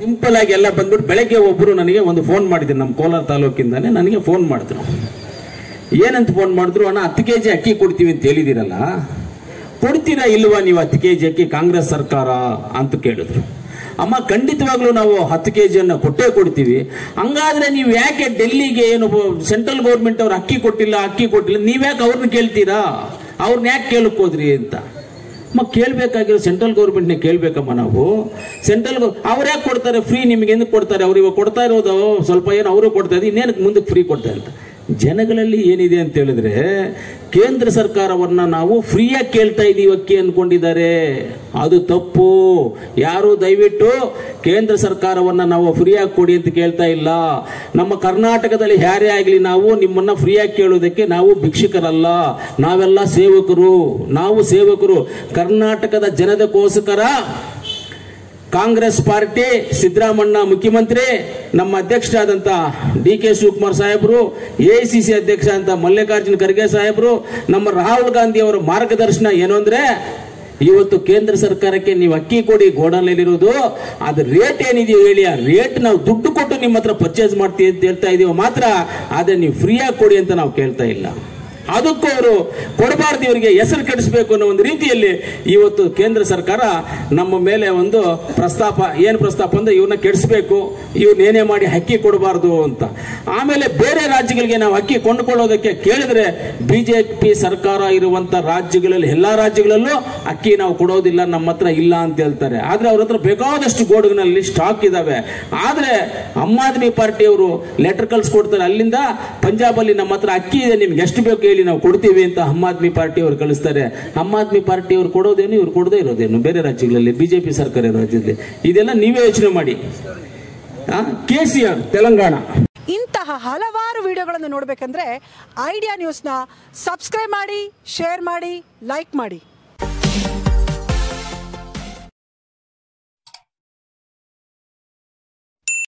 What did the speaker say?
Simple ಆಗಿ ಎಲ್ಲ ಬಂದ್ಬಿಟ್ಟು ಬೆಳಗ್ಗೆ ಒಬ್ಬರು ನನಗೆ ಒಂದು ಫೋನ್ ಮಾಡಿದ್ರು, ನಮ್ಮ ಕೋಲಾರ ತಾಲೂಕಿಂದಾನೆ ನನಗೆ ಫೋನ್ ಮಾಡಿದ್ರು. ಏನಂತ ಫೋನ್ ಮಾಡಿದ್ರು? ಅಣ್ಣ, ಹತ್ತು ಕೆ ಜಿ ಅಕ್ಕಿ ಕೊಡ್ತೀವಿ ಅಂತ ಹೇಳಿದಿರಲ್ಲ, ಕೊಡ್ತೀರಾ ಇಲ್ವಾ ನೀವು ಹತ್ತು ಕೆ ಜಿ ಅಕ್ಕಿ ಕಾಂಗ್ರೆಸ್ ಸರ್ಕಾರ ಅಂತ ಕೇಳಿದ್ರು. ಅಮ್ಮ, ಖಂಡಿತವಾಗ್ಲೂ ನಾವು ಹತ್ತು ಕೆ ಜಿಯನ್ನು ಕೊಟ್ಟೇ ಕೊಡ್ತೀವಿ. ಹಂಗಾದ್ರೆ ನೀವು ಯಾಕೆ ಡೆಲ್ಲಿಗೆ ಏನು ಸೆಂಟ್ರಲ್ ಗೌರ್ಮೆಂಟ್ ಅವ್ರು ಅಕ್ಕಿ ಕೊಟ್ಟಿಲ್ಲ ಅಕ್ಕಿ ಕೊಟ್ಟಿಲ್ಲ, ನೀವ್ಯಾಕೆ ಅವ್ರನ್ನ ಕೇಳ್ತೀರಾ? ಅವ್ರನ್ನ ಯಾಕೆ ಕೇಳಕ್ ಹೋದ್ರಿ ಅಂತ. ಮತ್ತೆ ಕೇಳಬೇಕಾಗಿರೋ ಸೆಂಟ್ರಲ್ ಗೌರ್ಮೆಂಟ್ನ ಕೇಳಬೇಕಮ್ಮ ನಾವು. ಸೆಂಟ್ರಲ್ ಅವ್ರೇ ಕೊಡ್ತಾರೆ ಫ್ರೀ ನಿಮಗೆ ಎಂದು ಕೊಡ್ತಾರೆ? ಅವ್ರು ಇವಾಗ ಕೊಡ್ತಾ ಇರೋದು, ಸ್ವಲ್ಪ ಏನು ಅವರು ಕೊಡ್ತಾ ಇದ್ದಾರೆ, ಇನ್ನೇನಕ್ಕೆ ಮುಂದಕ್ಕೆ ಫ್ರೀ ಕೊಡ್ತಾ ಅಂತ ಜನಗಳಲ್ಲಿ ಏನಿದೆ ಅಂತ ಹೇಳಿದ್ರೆ, ಕೇಂದ್ರ ಸರ್ಕಾರವನ್ನು ನಾವು ಫ್ರೀಯಾಗಿ ಕೇಳ್ತಾ ಇದ್ದೀವಿ ಅಕ್ಕಿ ಅಂದ್ಕೊಂಡಿದ್ದಾರೆ ಅದು ತಪ್ಪು. ಯಾರು ದಯವಿಟ್ಟು ಕೇಂದ್ರ ಸರ್ಕಾರವನ್ನ ನಾವು ಫ್ರೀಯಾಗಿ ಕೊಡಿ ಅಂತ ಕೇಳ್ತಾ ಇಲ್ಲ. ನಮ್ಮ ಕರ್ನಾಟಕದಲ್ಲಿ ಯಾರೇ ಆಗಲಿ ನಾವು ನಿಮ್ಮನ್ನ ಫ್ರೀಯಾಗಿ ಕೇಳೋದಕ್ಕೆ ನಾವು ಭಿಕ್ಷುಕರಲ್ಲ. ನಾವೆಲ್ಲ ಸೇವಕರು. ನಾವು ಸೇವಕರು. ಕರ್ನಾಟಕದ ಜನದಕ್ಕೋಸ್ಕರ ಕಾಂಗ್ರೆಸ್ ಪಾರ್ಟಿ, ಸಿದ್ದರಾಮಣ್ಣ ಮುಖ್ಯಮಂತ್ರಿ, ನಮ್ಮ ಅಧ್ಯಕ್ಷರಾದಂಥ ಡಿ ಕೆ ಶಿವಕುಮಾರ್ ಸಾಹೇಬರು ಸಿ ಅಧ್ಯಕ್ಷ ಅಂತ ಮಲ್ಲಿಕಾರ್ಜುನ ಖರ್ಗೆ ಸಾಹೇಬರು, ನಮ್ಮ ರಾಹುಲ್ ಗಾಂಧಿ ಅವರ ಮಾರ್ಗದರ್ಶನ ಏನು ಅಂದ್ರೆ ಇವತ್ತು ಕೇಂದ್ರ ಸರ್ಕಾರಕ್ಕೆ ನೀವು ಅಕ್ಕಿ ಕೊಡಿ ಗೋಡಾನಲ್ಲಿರುವುದು ಅದು ರೇಟ್ ಏನಿದೆಯೋ ಹೇಳಿ, ಆ ರೇಟ್ ನಾವು ದುಡ್ಡು ಕೊಟ್ಟು ನಿಮ್ಮ ಹತ್ರ ಪರ್ಚೇಸ್ ಮಾಡ್ತೀವಿ ಅಂತ ಹೇಳ್ತಾ ಇದೀವಿ ಮಾತ್ರ ಆದರೆ ನೀವು ಫ್ರೀಯಾಗಿ ಕೊಡಿ ಅಂತ ನಾವು ಕೇಳ್ತಾ ಇಲ್ಲ. ಅದಕ್ಕೂ ಅವರು ಕೊಡಬಾರ್ದು ಇವರಿಗೆ ಹೆಸರು ಕೆಡಿಸಬೇಕು ಅನ್ನೋ ಒಂದು ರೀತಿಯಲ್ಲಿ ಇವತ್ತು ಕೇಂದ್ರ ಸರ್ಕಾರ ನಮ್ಮ ಮೇಲೆ ಒಂದು ಪ್ರಸ್ತಾಪ, ಏನು ಪ್ರಸ್ತಾಪ ಅಂದ್ರೆ ಇವ್ರನ್ನ ಕೆಡಿಸಬೇಕು ಇವ್ರನ್ನ ಏನೇ ಮಾಡಿ ಅಕ್ಕಿ ಕೊಡಬಾರ್ದು ಅಂತ. ಆಮೇಲೆ ಬೇರೆ ರಾಜ್ಯಗಳಿಗೆ ನಾವು ಅಕ್ಕಿ ಕೊಂಡುಕೊಳ್ಳೋದಕ್ಕೆ ಕೇಳಿದ್ರೆ ಬಿಜೆಪಿ ಸರ್ಕಾರ ಇರುವಂತ ರಾಜ್ಯಗಳಲ್ಲಿ, ಎಲ್ಲಾ ರಾಜ್ಯಗಳಲ್ಲೂ ಅಕ್ಕಿ ನಾವು ಕೊಡೋದಿಲ್ಲ, ನಮ್ಮ ಹತ್ರ ಇಲ್ಲ ಅಂತ ಹೇಳ್ತಾರೆ. ಆದ್ರೆ ಅವ್ರ ಹತ್ರ ಬೇಕಾದಷ್ಟು ಗೋಡುಗಳಲ್ಲಿ ಸ್ಟಾಕ್ ಇದಾವೆ. ಆದ್ರೆ ಆಮ್ ಆದ್ಮಿ ಪಾರ್ಟಿಯವರು ಲೆಟರ್ ಕಳ್ಸಿಕೊಡ್ತಾರೆ. ಅಲ್ಲಿಂದ ಪಂಜಾಬ್ ಅಲ್ಲಿ ನಮ್ಮ ಹತ್ರ ಅಕ್ಕಿ ಇದೆ, ನಿಮ್ಗೆ ಎಷ್ಟು ಬೇಕು ಹೇಳಿ. ನಾವು ಕೊಡ್ತೀವಿ ಅಂತ ಆಮ್ ಆದ್ಮಿ ಪಾರ್ಟಿ ಅವರು ಕಳಿಸ್ತಾರೆ. ಆಮ್ ಆದ್ಮಿ ಪಾರ್ಟಿ ಅವ್ರು ಕೊಡೋದೇನು, ಇವ್ರು ಕೊಡದೇ ಇರೋದೇನು? ಬೇರೆ ರಾಜ್ಯಗಳಲ್ಲಿ, ಬಿಜೆಪಿ ಸರ್ಕಾರ ರಾಜ್ಯದಲ್ಲಿ. ಇದೆಲ್ಲ ನೀವೇ ಯೋಚನೆ ಮಾಡಿ. K C R, Telangana. ಇಂತಹ ಹಲವಾರು ವಿಡಿಯೋಗಳನ್ನು ನೋಡಬೇಕಂದ್ರೆ ಐಡಿಯಾ ನ್ಯೂಸ್ನ ಸಬ್ಸ್ಕ್ರೈಬ್ ಮಾಡಿ, ಶೇರ್ ಮಾಡಿ, ಲೈಕ್ ಮಾಡಿ.